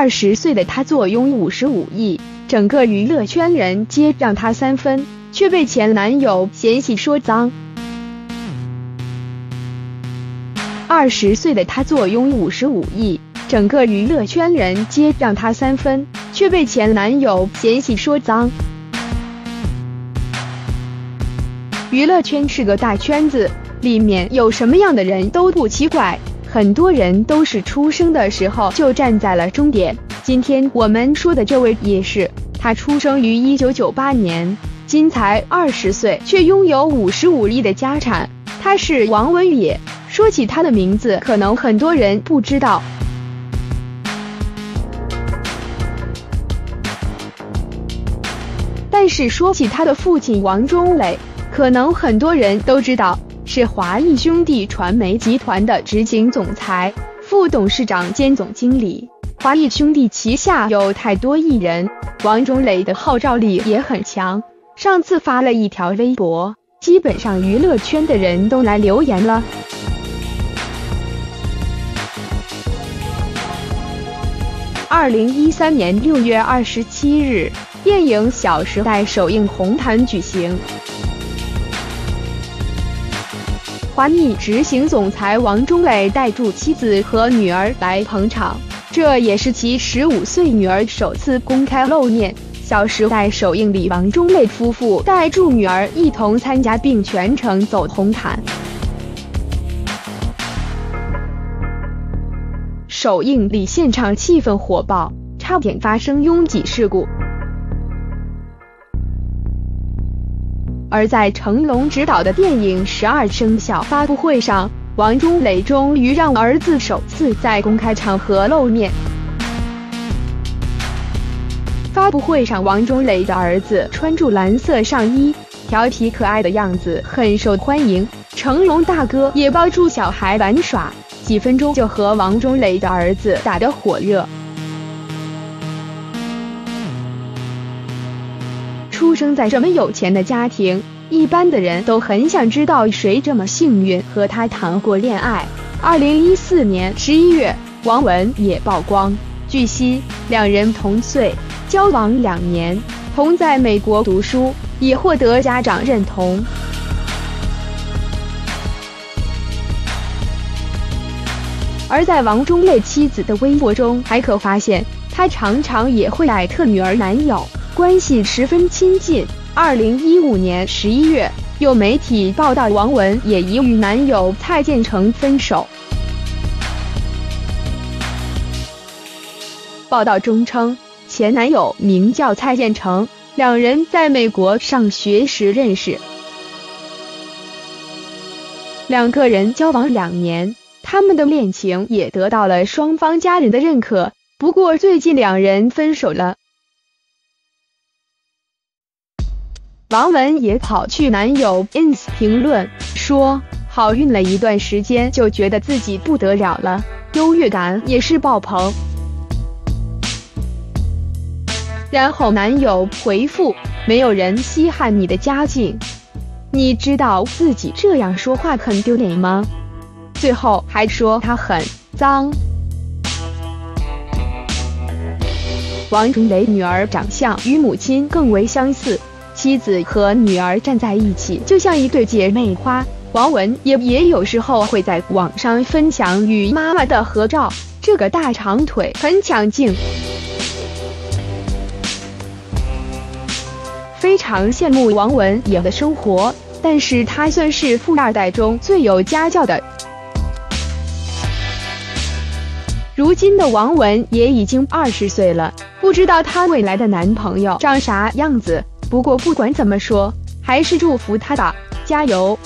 二十岁的他坐拥五十五亿，整个娱乐圈人皆让他三分，却被前男友嫌弃说脏。二十岁的他坐拥五十五亿，整个娱乐圈人皆让他三分，却被前男友嫌弃说脏。娱乐圈是个大圈子，里面有什么样的人都不奇怪。很多人都是出生的时候就站在了终点。今天我们说的这位也是，他出生于一九九八年，今才二十岁，却拥有五十五亿的家产。他是王文野。说起他的名字，可能很多人不知道，但是说起他的父亲王中磊，可能很多人都知道。是华谊兄弟传媒集团的执行总裁、副董事长兼总经理。华谊兄弟旗下有太多艺人，王中磊的号召力也很强。上次发了一条微博，基本上娱乐圈的人都来留言了。二零一三年六月二十七日，电影《小时代》首映红毯举行。华谊执行总裁王中磊带住妻子和女儿来捧场，这也是其十五岁女儿首次公开露面。《小时代》首映礼，王中磊夫妇带住女儿一同参加，并全程走红毯。首映礼现场气氛火爆，差点发生拥挤事故。而在成龙执导的电影《十二生肖》发布会上，王中磊终于让儿子首次在公开场合露面。发布会上，王中磊的儿子穿着蓝色上衣，调皮可爱的样子很受欢迎。成龙大哥也抱住小孩玩耍，几分钟就和王中磊的儿子打得火热。出生在这么有钱的家庭，一般的人都很想知道谁这么幸运和他谈过恋爱。二零一四年十一月，王文也曝光，据悉两人同岁，交往两年，同在美国读书，已获得家长认同。而在王中磊妻子的微博中，还可发现他常常也会艾特女儿男友。关系十分亲近。二零一五年十一月，有媒体报道王文也已与男友蔡建成分手。报道中称，前男友名叫蔡建成，两人在美国上学时认识，两个人交往两年，他们的恋情也得到了双方家人的认可。不过最近两人分手了。王文也跑去男友 ins 评论说：“好运了一段时间，就觉得自己不得了了，优越感也是爆棚。”然后男友回复：“没有人稀罕你的家境，你知道自己这样说话很丢脸吗？”最后还说他很脏。王中磊女儿长相与母亲更为相似。妻子和女儿站在一起，就像一对姐妹花。王文也也有时候会在网上分享与妈妈的合照，这个大长腿很抢镜，非常羡慕王文也的生活。但是他算是富二代中最有家教的。如今的王文也已经二十岁了，不知道她未来的男朋友长啥样子。不过不管怎么说，还是祝福他吧，加油！